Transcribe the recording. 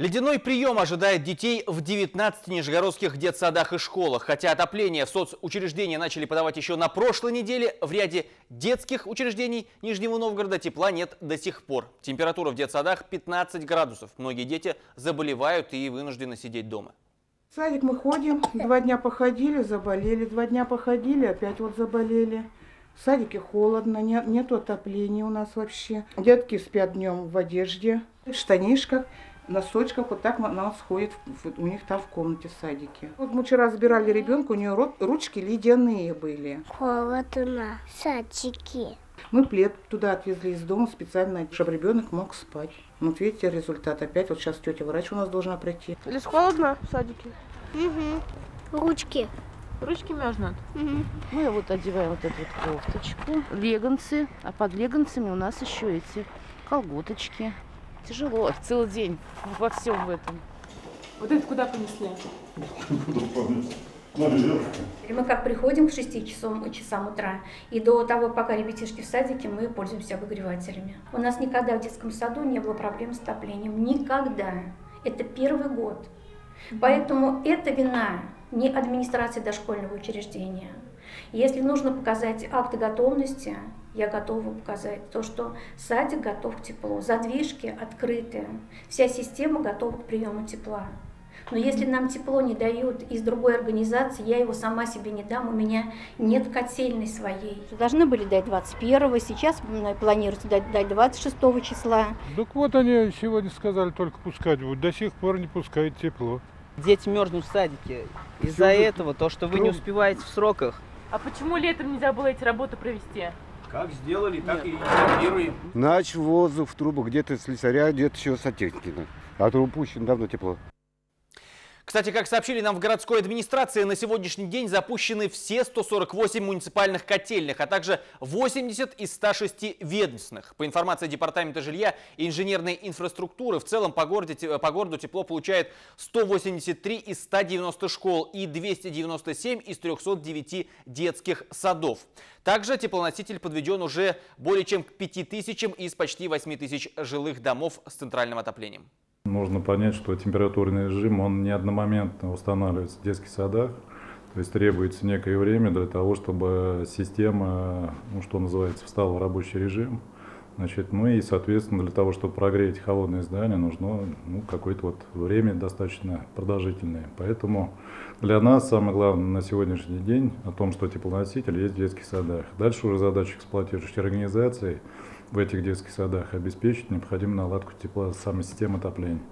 Ледяной прием ожидает детей в 19 нижегородских детсадах и школах. Хотя отопление в соцучреждения начали подавать еще на прошлой неделе, в ряде детских учреждений Нижнего Новгорода тепла нет до сих пор. Температура в детсадах 15 градусов. Многие дети заболевают и вынуждены сидеть дома. В садик мы ходим, два дня походили, заболели, два дня походили, опять вот заболели. В садике холодно, нет, нет отопления у нас вообще. Детки спят днем в одежде, в штанишках носочках, вот так она нас ходит у них там в комнате в садике. Вот мы вчера забирали ребенка, у нее ручки ледяные были. Холодно, садики. Мы плед туда отвезли из дома специально, чтобы ребенок мог спать. Вот видите результат опять. Вот сейчас тетя врач у нас должна прийти. Здесь холодно в садике? Угу. Ручки. Ручки мерзнут. Угу. Мы вот одеваем вот эту вот кофточку, леганцы, а под леганцами у нас еще эти колготочки. Тяжело целый день во всем в этом. Вот это куда понесли? Мы как приходим к 6 часам, часам утра, и до того, пока ребятишки в садике, мы пользуемся обогревателями. У нас никогда в детском саду не было проблем с отоплением. Никогда. Это первый год. Поэтому это вина не администрации дошкольного учреждения. Если нужно показать акты готовности, я готова показать то, что садик готов к теплу, задвижки открыты, вся система готова к приему тепла. Но если нам тепло не дают из другой организации, я его сама себе не дам, у меня нет котельной своей. Должны были дать 21 сейчас планируется дать, дать 26 числа. Так вот они сегодня сказали, только пускать будут, до сих пор не пускают тепло. Дети мерзнут в садике. Из-за этого, то, что вы не успеваете в сроках. А почему летом нельзя было эти работы провести? Как сделали, так Нет. и регулируем. Нач, воздух в трубу, где-то слесаря, где-то еще сантехники. А трубу пущено давно тепло. Кстати, как сообщили нам в городской администрации, на сегодняшний день запущены все 148 муниципальных котельных, а также 80 из 106 ведомственных. По информации Департамента жилья и инженерной инфраструктуры, в целом по, городе, по городу тепло получает 183 из 190 школ и 297 из 309 детских садов. Также теплоноситель подведен уже более чем к 5000 из почти 8000 жилых домов с центральным отоплением. Нужно понять, что температурный режим, он не одномоментно устанавливается в детских садах. То есть требуется некое время для того, чтобы система, ну, что называется, встала в рабочий режим. Значит, ну и, соответственно, для того, чтобы прогреть холодное здание, нужно ну, какое-то вот время достаточно продолжительное. Поэтому для нас самое главное на сегодняшний день о том, что теплоноситель есть в детских садах. Дальше уже задача эксплуатирующей организации – в этих детских садах обеспечить необходимую наладку тепла самой системы отопления.